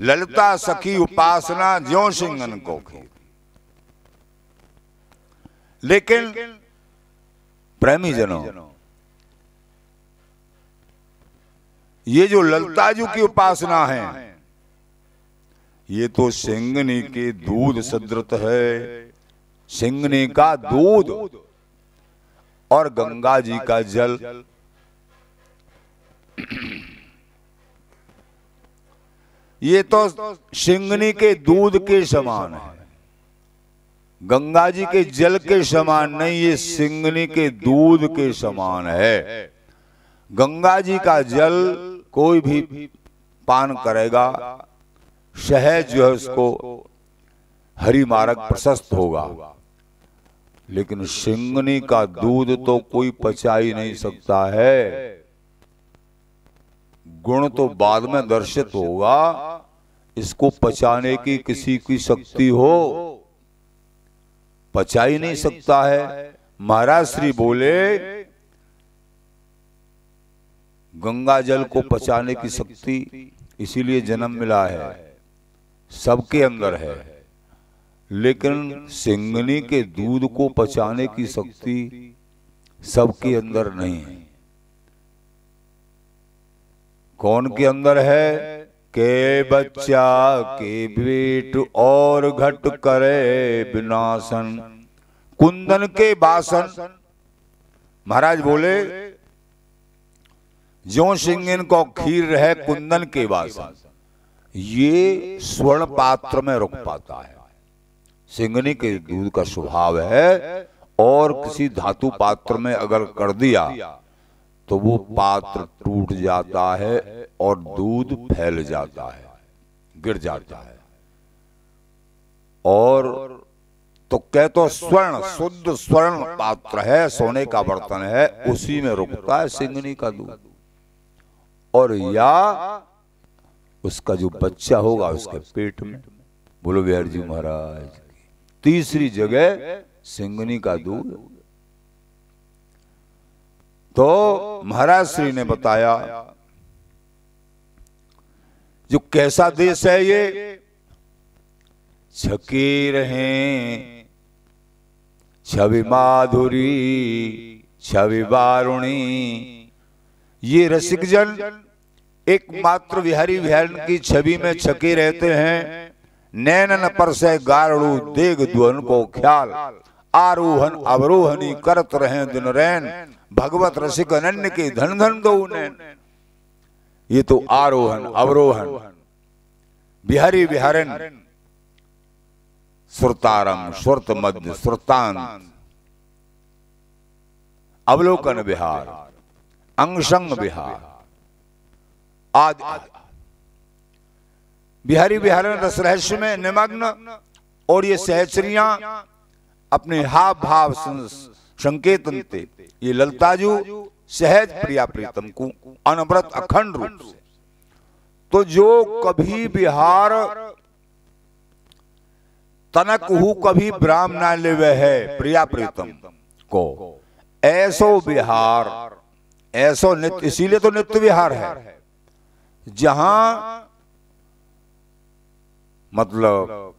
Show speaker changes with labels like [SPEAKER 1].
[SPEAKER 1] ललिता सखी उपासना ज्यो सिंगन को लेकिन प्रेमी जनों ये जो ललताजू की उपासना है, ये तो सिंगनी के दूध सदृत है। सिंगनी का दूध और गंगा जी का जल ये तो सिंगनी के दूध के समान है। गंगा जी के जल के समान नहीं, ये सिंगनी के दूध के समान है। गंगा जी का जल कोई भी पान करेगा सहज जो है उसको हरि मार्ग प्रशस्त होगा। लेकिन सिंगनी का दूध तो कोई पचा ही नहीं सकता है। गुण तो बाद में दर्शित होगा। इसको पचाने की किसी की शक्ति हो। पचा ही नहीं सकता है। महाराज श्री बोले गंगा जल को पचाने की शक्ति इसीलिए जन्म मिला है। सबके अंदर है। लेकिन सिंगनी के दूध को पचाने की शक्ति सबके अंदर नहीं है। कौन के अंदर है? के बच्चा, के बेट और घट करे विनाशन। कुंदन के बासन। महाराज बोले जो सिंगन को खीर है, कुंदन के बासन। ये स्वर्ण पात्र में रुक पाता है। सिंगनी के दूध का स्वभाव है, और किसी धातु पात्र में अगर कर दिया तो वो पात्र टूट जाता है और दूध फैल जाता है, गिर जाता है। और तो कह तो स्वर्ण, शुद्ध स्वर्ण पात्र है, सोने का बर्तन है, उसी में रुकता है सिंगनी का दूध। और या उसका जो बच्चा होगा उसके पेट में, बोलो, बिहार जी महाराज, तीसरी जगह सिंगनी का दूध तो महाराज श्री ने बताया, जो कैसा देश है ये? छके रहे छवि माधुरी, छवि वारुणी। ये रसिक जन, एकमात्र विहारी विहारन की छवि में छके रहते हैं। नैनन पर से गारू देग दुहन को ख्याल। आरोहन अवरोहनी करत रहे दिन रैन। भगवत रसिक अनन्य के धन धन गौ नैन। ये तो आरोहन अवरोहन। बिहारी बिहारन। सुरतारम सुरत मध्य सुरतांत। अवलोकन बिहार। अंगसंग बिहार। आदि। बिहारी बिहारन रस रहस्य में निमग्न। और ये सहचरिया अपने हाव भाव संकेतन थे ये ललताजू सहज प्रिया प्रीतम को अनवरत अखंड रूप से। तो जो कभी बिहार तनक हु कभी ब्राह्म ना लेवे है प्रिया प्रीतम को, ऐसो बिहार, ऐसो नित्य इसीलिए तो नित्य विहार है। जहाँ मतलब